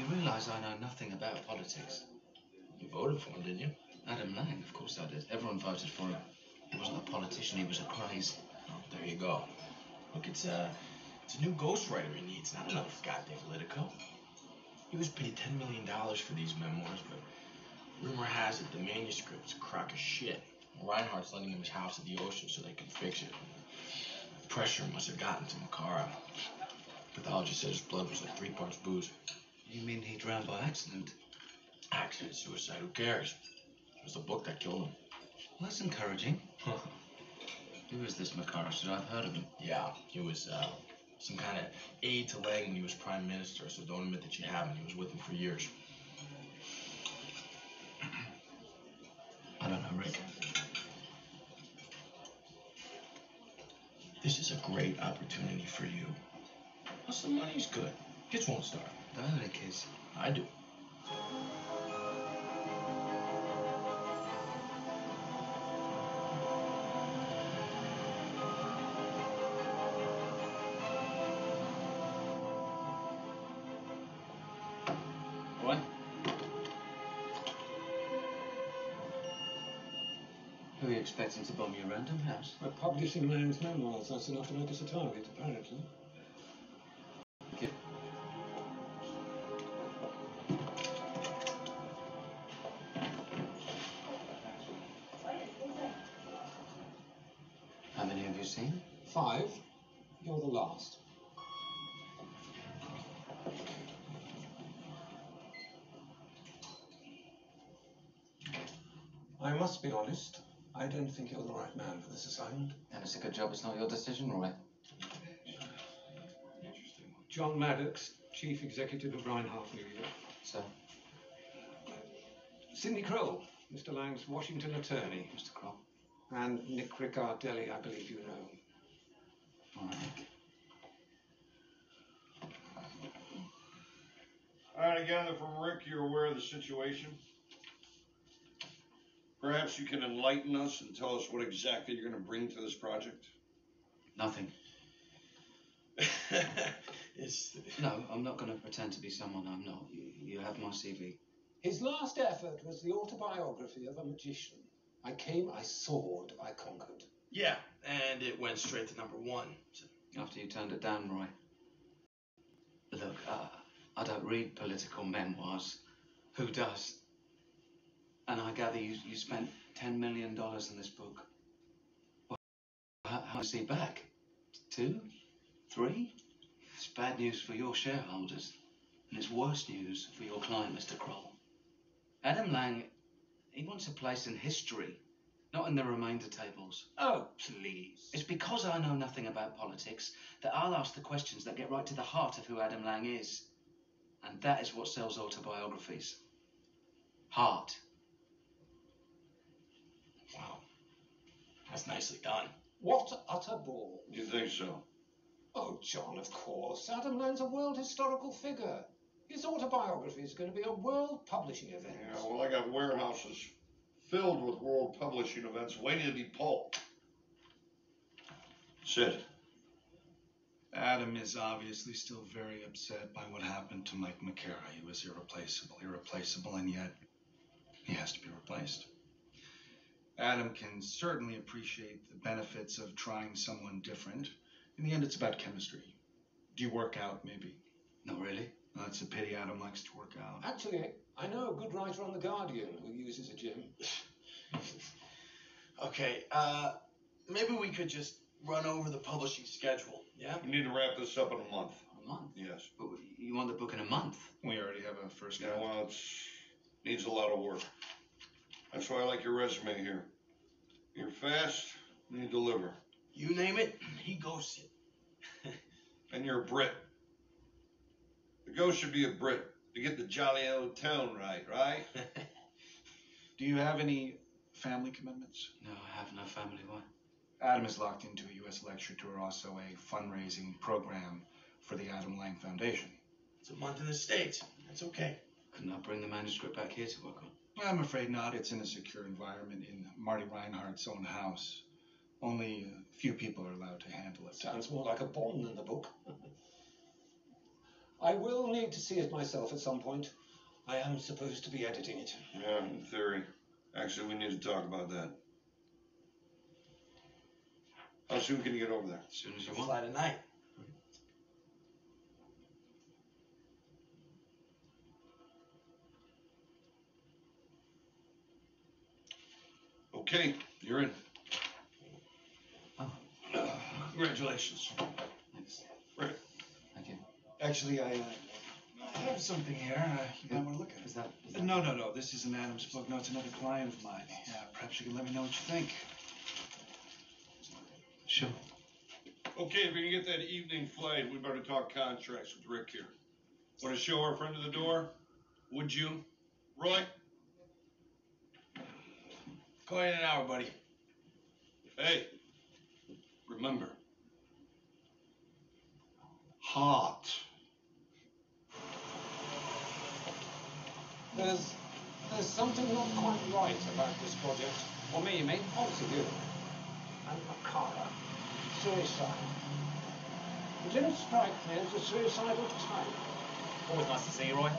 You realise I know nothing about politics. You voted for him, didn't you? Adam Lang, of course I did. Everyone voted for him. He wasn't a politician, he was a craze. Oh, there you go. Look, it's a, it's a new ghostwriter he needs, not another goddamn Politico. He was paid $10 million for these memoirs, but rumor has it the manuscript's a crock of shit. Reinhardt's lending him his house at the ocean so they can fix it. The Pressure must have gotten to McAra. Pathologist said his blood was like three parts booze. You mean he drowned by accident? Accident, suicide, who cares? It was the book that killed him. Well, that's encouraging. Who is this McAra? Should I have heard of him? Yeah, he was uh, some kind of aide to Lang when he was prime minister, so don't admit that you haven't. He was with him for years. I don't know, Rick. This is a great opportunity for you. Plus, the money's good. Kids won't starve. Have any kids. I do. What? Who are you expecting to bomb your random house? We're publishing Lang's memoirs. That's enough to make us a target, apparently. How many have you seen? Five. You're the last. I must be honest. I don't think you're the right man for this assignment. And it's a good job it's not your decision, Roy. John Maddox, Chief Executive of Reinhardt New York. So, Sidney Kroll, Mr. Lang's Washington attorney. Mr. Kroll. And Rick Ricardelli, I believe you know. All right. I gather from Rick you're aware of the situation. Perhaps you can enlighten us and tell us what exactly you're going to bring to this project. Nothing. it's, No, I'm not going to pretend to be someone I'm not. You, you have my CV. His last effort was the autobiography of a magician. I came, I soared, I conquered. yeah, and it went straight to number one. So, After you turned it down, Roy. Look, uh, I don't read political memoirs. Who does? And I gather you, you spent $10 million in this book. Well, how, how much is he back? Two? Three? It's bad news for your shareholders. And it's worse news for your client, Mr. Kroll. Adam Lang, he wants a place in history, not in the remainder tables. Oh, please. It's because I know nothing about politics that I'll ask the questions that get right to the heart of who Adam Lang is. And that is what sells autobiographies. Heart. wow. That's nicely done. What utter bore. You think so? Oh, John, of course. Adam Lang's a world historical figure. His autobiography is going to be a world publishing event. Yeah, well, I got warehouses filled with world publishing events waiting to be pulped. Sid, Adam is obviously still very upset by what happened to Mike McAra. He was irreplaceable, irreplaceable, and yet he has to be replaced. Adam can certainly appreciate the benefits of trying someone different. In the end, it's about chemistry. Do you work out, maybe? Not really. Well, it's a pity Adam likes to work out. Actually, I know a good writer on The Guardian who uses a gym. Okay, uh, maybe we could just run over the publishing schedule, yeah? we need to wrap this up in a month. A month. Yes. But you want the book in a month? We already have a first Yeah, draft. well, it's needs a lot of work. That's why I like your resume here. You're fast and you deliver. You name it, he goes it. And you're a Brit. The ghost should be a Brit to get the jolly old town right, right? Do you have any family commitments? No, I have no family. Why? Adam is locked into a U.S. lecture tour, also a fundraising program for the Adam Lang Foundation. It's a month in the States. That's okay. Couldn't I bring the manuscript back here to work on? I'm afraid not. It's in a secure environment in Marty Reinhardt's own house. Only a few people are allowed to handle it. Sounds more like a Bond than the book. I will need to see it myself at some point. I am supposed to be editing it. Yeah, in theory. Actually, we need to talk about that. How soon can you get over there? As soon as you want. Fly want. tonight. Okay, you're in. Oh. Congratulations. Thanks. Right. Thank you. Actually, I, uh, I have something here. Uh, you might want to look at Is it. that, is Uh, that No, no, no. This isn't Adam's book. No, it's another client of mine. Yeah, perhaps you can let me know what you think. Sure. Okay, if we can get that evening flight, we better talk contracts with Rick here. Want to show our friend to the door? Would you? Roy? Call you in an hour, buddy. Hey, remember, Hot. There's there's something not quite right about this project. or me, you mean? Obviously you. And McAra. Suicide. It didn't strike me as a suicidal type. Always nice to see you, Roy.